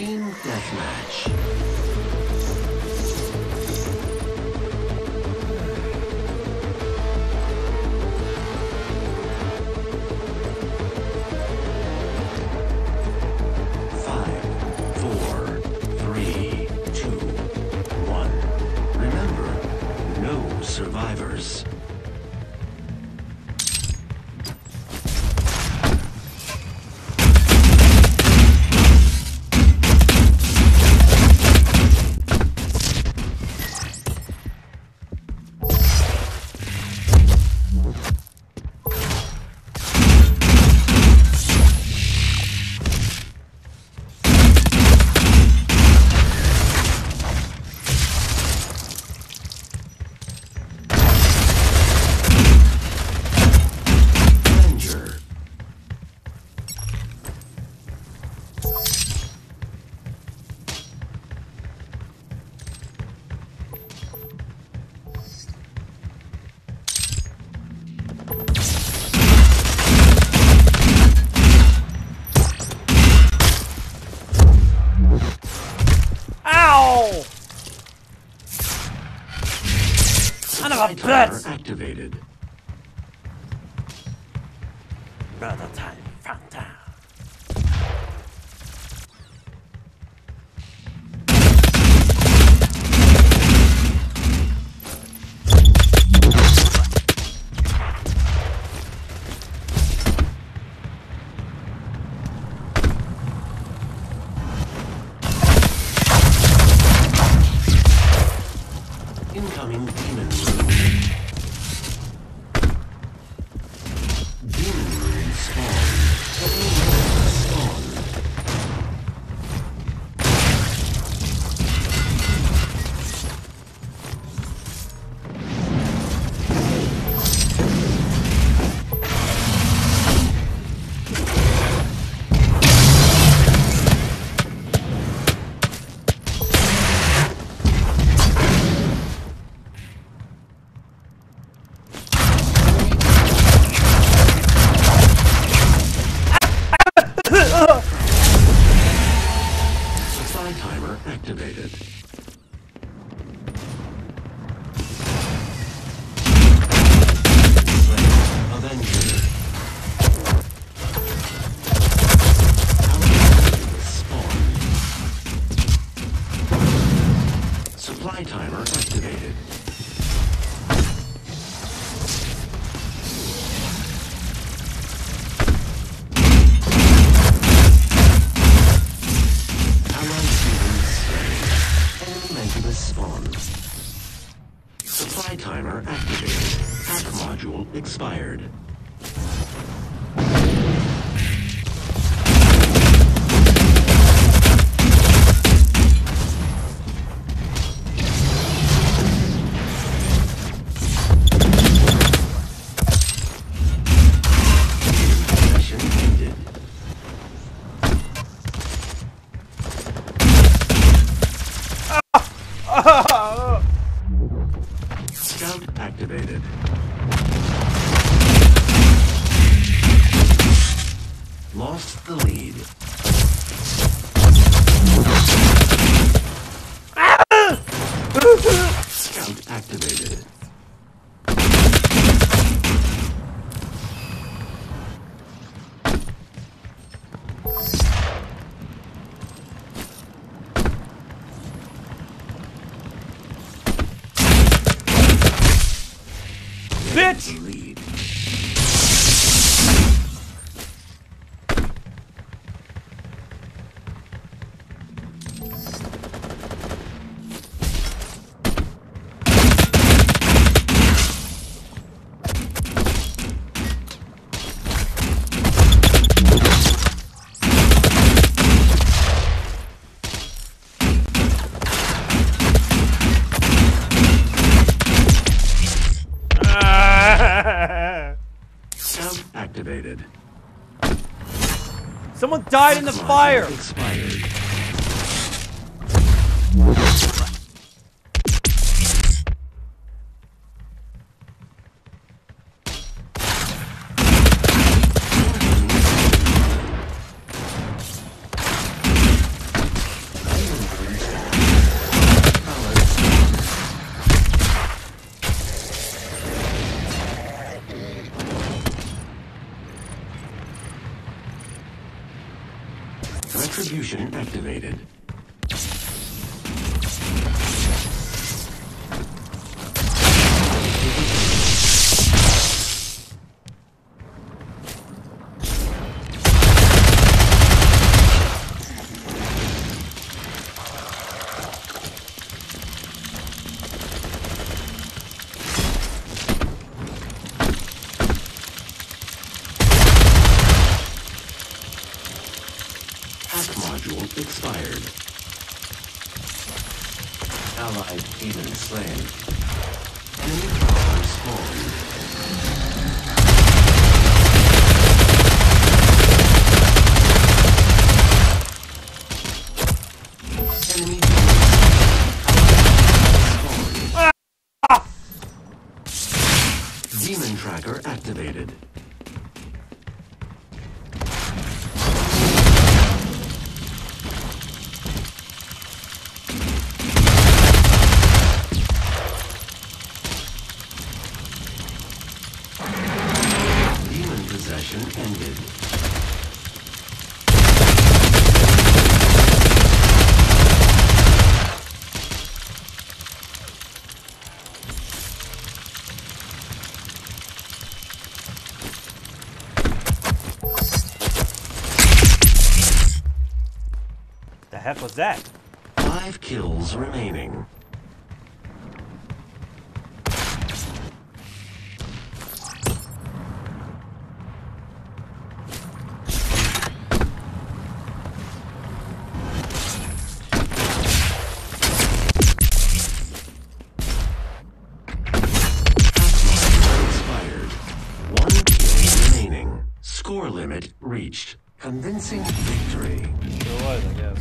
Team Deathmatch. threats! activated. Brother time, front time. Scout activated. it! Lead. Someone died in the fire! Activated. Allied demon slain. Enemy demon spawned. Ah! Demon tracker activated. Heck was that? Five kills remaining. Score limit reached. Convincing victory. Sure was, I guess.